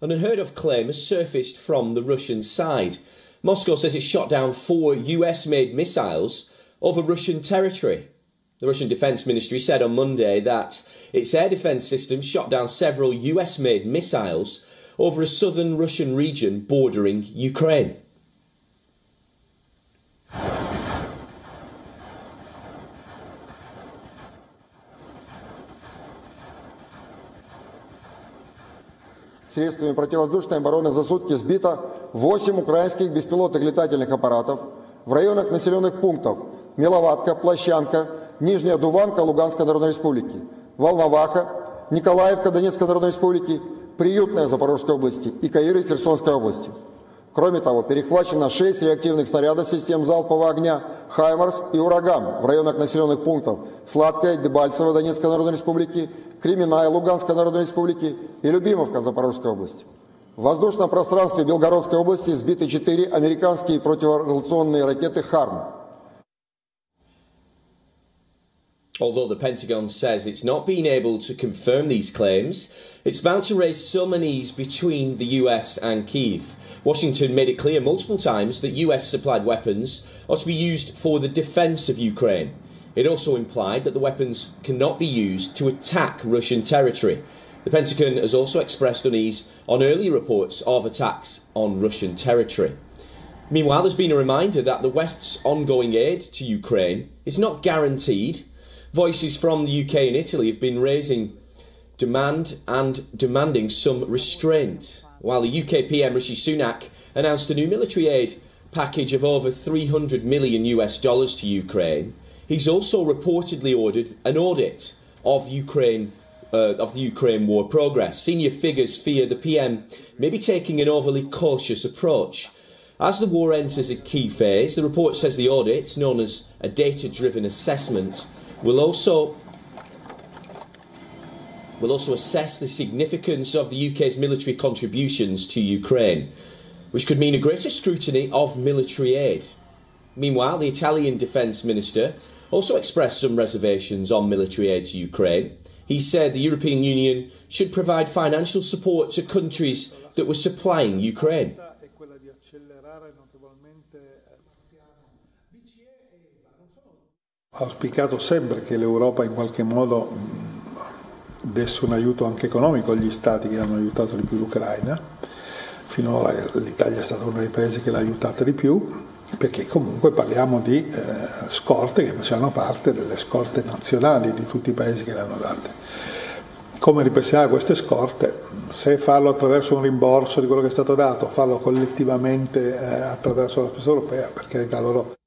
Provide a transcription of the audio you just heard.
An unheard of claim has surfaced from the Russian side. Moscow says it shot down four US made missiles over Russian territory. The Russian Defense Ministry said on Monday that its air defense system shot down several US made missiles over a southern Russian region bordering Ukraine. Средствами противовоздушной обороны за сутки сбито 8 украинских беспилотных летательных аппаратов в районах населенных пунктов Миловатка, Плащанка, Нижняя Дуванка Луганской Народной Республики, Волноваха, Николаевка Донецкой Народной Республики, Приютная Запорожской области и Каиры Херсонской области. Кроме того, перехвачено 6 реактивных снарядов систем залпового огня «Хаймарс» и «Ураган» в районах населенных пунктов Сладкая, Дебальцево Донецкой Народной Республики, Кременная Луганской Народной Республики и Любимовка Запорожской области. В воздушном пространстве Белгородской области сбиты 4 американские противорадиационные ракеты «Харм». Although the Pentagon says it's not been able to confirm these claims, it's bound to raise some unease between the US and Kiev. Washington made it clear multiple times that US supplied weapons are to be used for the defence of Ukraine. It also implied that the weapons cannot be used to attack Russian territory. The Pentagon has also expressed unease on early reports of attacks on Russian territory. Meanwhile, there's been a reminder that the West's ongoing aid to Ukraine is not guaranteed voices from the UK and Italy have been raising demand and demanding some restraint, while the UK PM Rishi Sunak announced a new military aid package of over 300 million US dollars to Ukraine. He's also reportedly ordered an audit of Ukraine uh, of the Ukraine war progress. Senior figures fear the PM may be taking an overly cautious approach. As the war enters a key phase, the report says the audit, known as a data driven assessment, will also will also assess the significance of the UK's military contributions to Ukraine, which could mean a greater scrutiny of military aid. Meanwhile, the Italian Defence Minister also expressed some reservations on military aid to Ukraine. He said the European Union should provide financial support to countries that were supplying Ukraine. Ha auspicato sempre che l'Europa in qualche modo desse un aiuto anche economico agli stati che hanno aiutato di più l'Ucraina. Finora l'Italia è stato uno dei paesi che l'ha aiutata di più, perché comunque parliamo di eh, scorte che facevano parte delle scorte nazionali di tutti i paesi che le hanno date. Come ripristinare queste scorte? Se farlo attraverso un rimborso di quello che è stato dato, farlo collettivamente eh, attraverso la spesa europea, perché loro